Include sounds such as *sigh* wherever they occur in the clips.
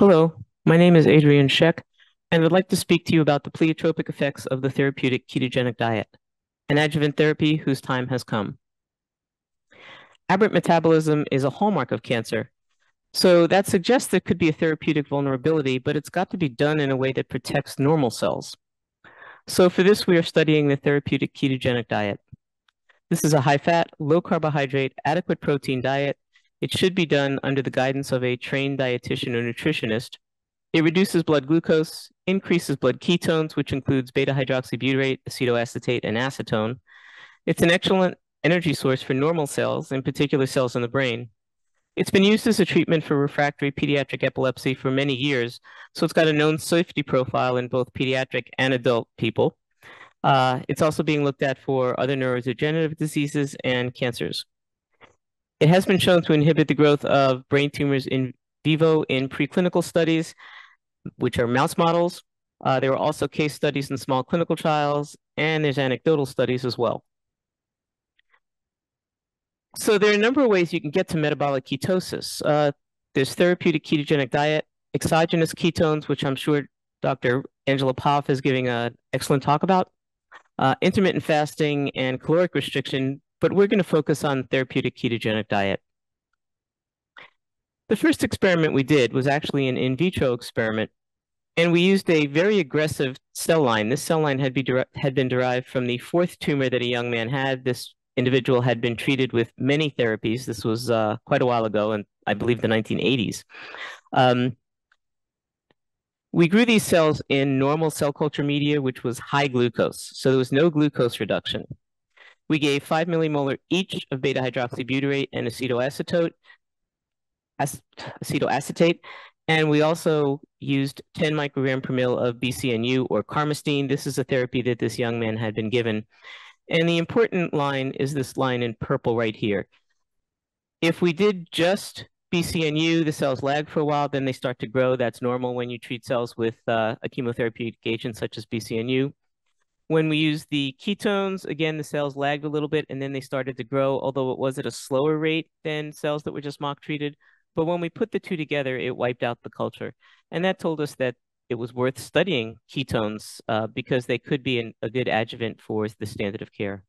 Hello, my name is Adrienne Scheck, and I'd like to speak to you about the pleiotropic effects of the therapeutic ketogenic diet, an adjuvant therapy whose time has come. Aberrant metabolism is a hallmark of cancer. So that suggests there could be a therapeutic vulnerability, but it's got to be done in a way that protects normal cells. So for this, we are studying the therapeutic ketogenic diet. This is a high-fat, low-carbohydrate, adequate protein diet it should be done under the guidance of a trained dietitian or nutritionist. It reduces blood glucose, increases blood ketones, which includes beta hydroxybutyrate, acetoacetate, and acetone. It's an excellent energy source for normal cells, in particular cells in the brain. It's been used as a treatment for refractory pediatric epilepsy for many years, so it's got a known safety profile in both pediatric and adult people. Uh, it's also being looked at for other neurodegenerative diseases and cancers. It has been shown to inhibit the growth of brain tumors in vivo in preclinical studies, which are mouse models. Uh, there are also case studies in small clinical trials, and there's anecdotal studies as well. So there are a number of ways you can get to metabolic ketosis. Uh, there's therapeutic ketogenic diet, exogenous ketones, which I'm sure Dr. Angela Poff is giving an excellent talk about, uh, intermittent fasting and caloric restriction but we're going to focus on therapeutic ketogenic diet. The first experiment we did was actually an in vitro experiment, and we used a very aggressive cell line. This cell line had, be had been derived from the fourth tumor that a young man had. This individual had been treated with many therapies. This was uh, quite a while ago, and I believe the 1980s. Um, we grew these cells in normal cell culture media, which was high glucose. So there was no glucose reduction. We gave 5 millimolar each of beta hydroxybutyrate and acetoacetate, acetoacetate, and we also used 10 microgram per mil of BCNU or carmustine. This is a therapy that this young man had been given. And the important line is this line in purple right here. If we did just BCNU, the cells lag for a while, then they start to grow. That's normal when you treat cells with uh, a chemotherapeutic agent such as BCNU. When we used the ketones, again, the cells lagged a little bit and then they started to grow, although it was at a slower rate than cells that were just mock treated. But when we put the two together, it wiped out the culture. And that told us that it was worth studying ketones uh, because they could be an, a good adjuvant for the standard of care.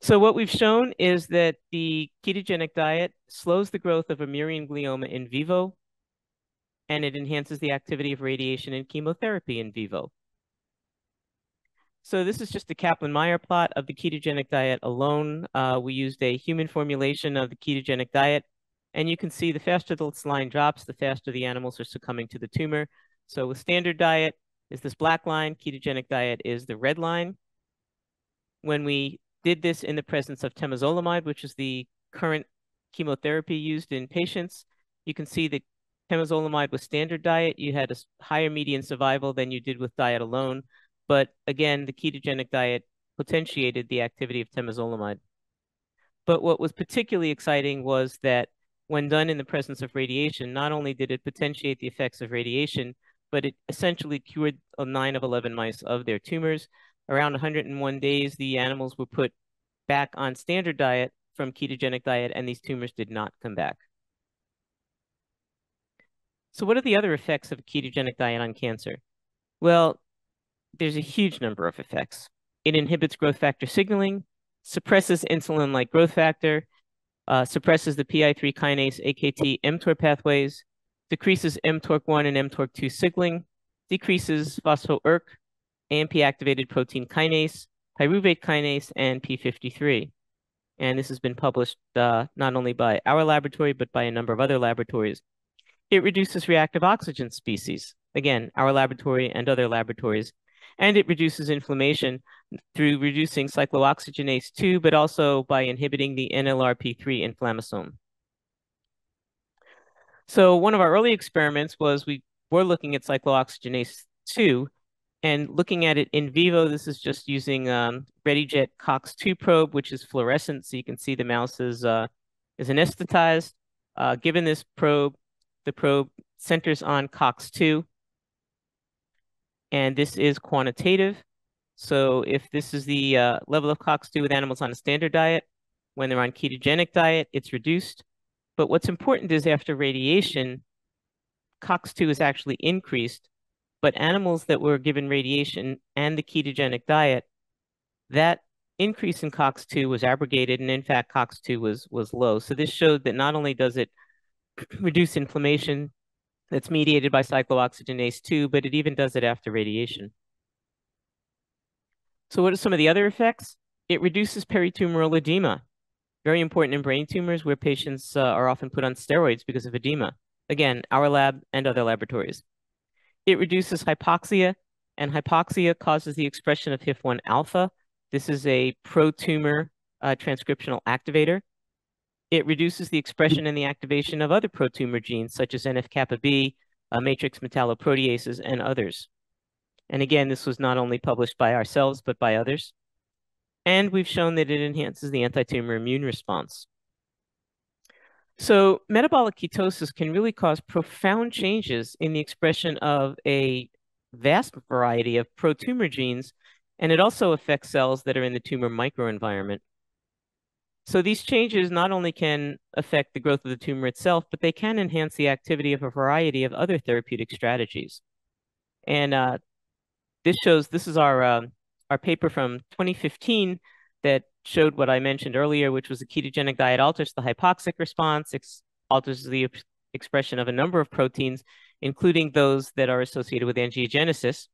So what we've shown is that the ketogenic diet slows the growth of a murine glioma in vivo, and it enhances the activity of radiation and chemotherapy in vivo. So this is just a Kaplan-Meier plot of the ketogenic diet alone. Uh, we used a human formulation of the ketogenic diet, and you can see the faster this line drops, the faster the animals are succumbing to the tumor. So with standard diet is this black line, ketogenic diet is the red line. When we did this in the presence of temozolomide, which is the current chemotherapy used in patients, you can see that temozolomide with standard diet, you had a higher median survival than you did with diet alone. But again, the ketogenic diet potentiated the activity of temozolomide. But what was particularly exciting was that when done in the presence of radiation, not only did it potentiate the effects of radiation, but it essentially cured 9 of 11 mice of their tumors. Around 101 days, the animals were put back on standard diet from ketogenic diet, and these tumors did not come back. So what are the other effects of ketogenic diet on cancer? Well, there's a huge number of effects. It inhibits growth factor signaling, suppresses insulin-like growth factor, uh, suppresses the PI3 kinase AKT mTOR pathways, decreases mTORC1 and mTORC2 signaling, decreases phospho-ERK, AMP-activated protein kinase, pyruvate kinase, and P53. And this has been published uh, not only by our laboratory, but by a number of other laboratories. It reduces reactive oxygen species. Again, our laboratory and other laboratories and it reduces inflammation through reducing cyclooxygenase 2, but also by inhibiting the NLRP3 inflammasome. So one of our early experiments was we were looking at cyclooxygenase 2 and looking at it in vivo. This is just using um, RediJect COX-2 probe, which is fluorescent, so you can see the mouse is, uh, is anesthetized. Uh, given this probe, the probe centers on COX-2, and this is quantitative. So if this is the uh, level of COX-2 with animals on a standard diet, when they're on ketogenic diet, it's reduced. But what's important is after radiation, COX2 is actually increased, but animals that were given radiation and the ketogenic diet, that increase in COX2 was abrogated, and in fact, COX2 was was low. So this showed that not only does it *clears throat* reduce inflammation that's mediated by cyclooxygenase 2, but it even does it after radiation. So what are some of the other effects? It reduces peritumoral edema, very important in brain tumors where patients uh, are often put on steroids because of edema. Again, our lab and other laboratories. It reduces hypoxia, and hypoxia causes the expression of HIF1 alpha. This is a pro-tumor uh, transcriptional activator. It reduces the expression and the activation of other pro-tumor genes, such as NF-kappa B, uh, matrix metalloproteases, and others. And again, this was not only published by ourselves, but by others. And we've shown that it enhances the anti-tumor immune response. So metabolic ketosis can really cause profound changes in the expression of a vast variety of pro-tumor genes, and it also affects cells that are in the tumor microenvironment. So these changes not only can affect the growth of the tumor itself, but they can enhance the activity of a variety of other therapeutic strategies. And uh, this shows, this is our, uh, our paper from 2015 that showed what I mentioned earlier, which was a ketogenic diet alters the hypoxic response, alters the expression of a number of proteins, including those that are associated with angiogenesis.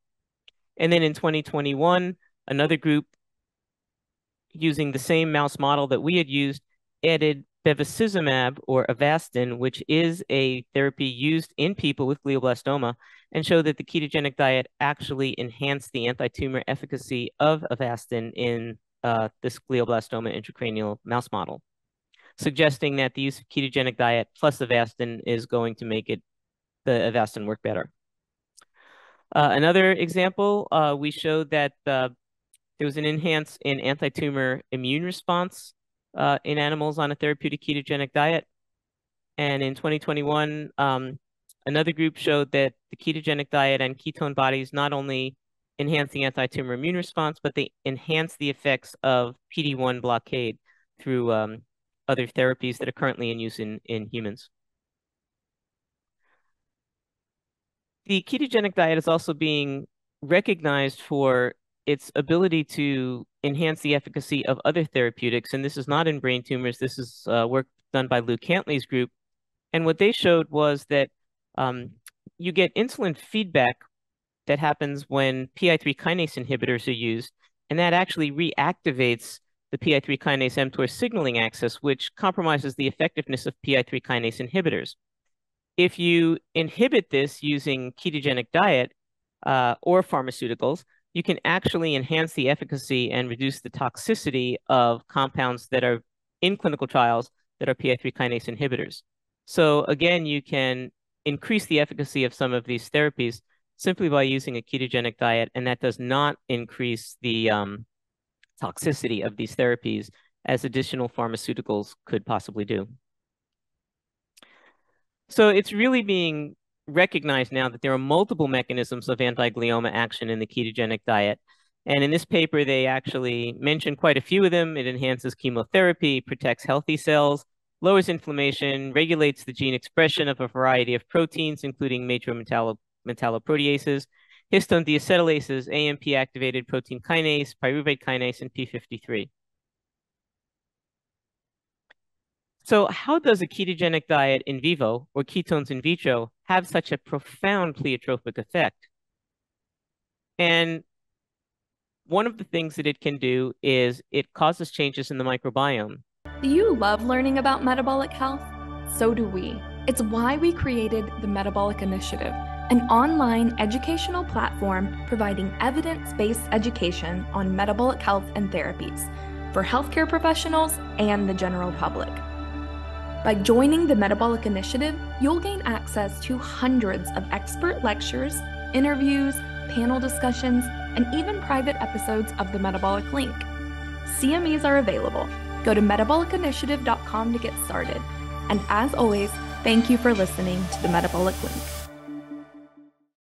And then in 2021, another group using the same mouse model that we had used added bevacizumab or Avastin, which is a therapy used in people with glioblastoma, and showed that the ketogenic diet actually enhanced the anti-tumor efficacy of Avastin in uh, this glioblastoma intracranial mouse model, suggesting that the use of ketogenic diet plus Avastin is going to make it the Avastin work better. Uh, another example, uh, we showed that uh, there was an enhance in anti-tumor immune response uh, in animals on a therapeutic ketogenic diet. And in 2021, um, another group showed that the ketogenic diet and ketone bodies not only enhance the anti-tumor immune response, but they enhance the effects of PD-1 blockade through um, other therapies that are currently in use in, in humans. The ketogenic diet is also being recognized for its ability to enhance the efficacy of other therapeutics. And this is not in brain tumors. This is uh, work done by Lou Cantley's group. And what they showed was that um, you get insulin feedback that happens when PI3 kinase inhibitors are used, and that actually reactivates the PI3 kinase mTOR signaling axis, which compromises the effectiveness of PI3 kinase inhibitors. If you inhibit this using ketogenic diet uh, or pharmaceuticals, you can actually enhance the efficacy and reduce the toxicity of compounds that are in clinical trials that are PI3 kinase inhibitors. So again, you can increase the efficacy of some of these therapies simply by using a ketogenic diet, and that does not increase the um, toxicity of these therapies as additional pharmaceuticals could possibly do. So it's really being recognized now that there are multiple mechanisms of anti-glioma action in the ketogenic diet. And in this paper, they actually mention quite a few of them. It enhances chemotherapy, protects healthy cells, lowers inflammation, regulates the gene expression of a variety of proteins, including major metallo metalloproteases, histone deacetylases, AMP activated protein kinase, pyruvate kinase, and P53. So how does a ketogenic diet in vivo or ketones in vitro have such a profound pleiotropic effect? And one of the things that it can do is it causes changes in the microbiome. Do you love learning about metabolic health? So do we. It's why we created the Metabolic Initiative, an online educational platform providing evidence based education on metabolic health and therapies for healthcare professionals and the general public. By joining the Metabolic Initiative, you'll gain access to hundreds of expert lectures, interviews, panel discussions, and even private episodes of the Metabolic Link. CMEs are available. Go to metabolicinitiative.com to get started. And as always, thank you for listening to the Metabolic Link.